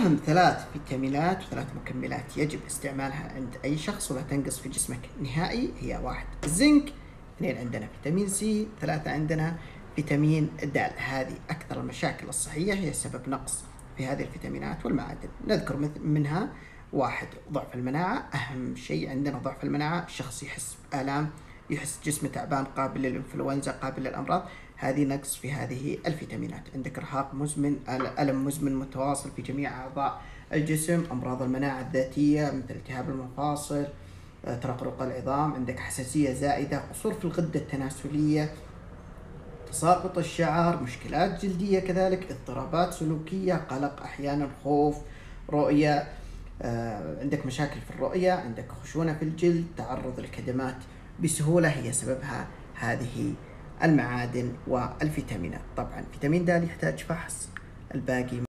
أهم ثلاث فيتامينات وثلاث مكملات يجب استعمالها عند أي شخص ولا تنقص في جسمك. نهائي هي واحد. الزنك اثنين عندنا فيتامين سي ثلاثة عندنا فيتامين د. هذه أكثر المشاكل الصحية هي سبب نقص في هذه الفيتامينات والمعادن. نذكر منها واحد ضعف المناعة. أهم شيء عندنا ضعف المناعة الشخص يحس بآلام يحس جسمه تعبان قابل للإنفلونزا قابل للأمراض. هذه نقص في هذه الفيتامينات. عندك إرهاق مزمن أل- ألم مزمن متواصل في جميع أعضاء الجسم أمراض المناعة الذاتية مثل التهاب المفاصل آه، ترقرق العظام. عندك حساسية زائدة قصور في الغدة التناسلية تساقط الشعر مشكلات جلدية كذلك اضطرابات سلوكية قلق أحيانا خوف رؤية آه، عندك مشاكل في الرؤية عندك خشونة في الجلد تعرض للكدمات بسهولة هي سببها هذه المعادن والفيتامينات. طبعا فيتامين د يحتاج فحص الباقي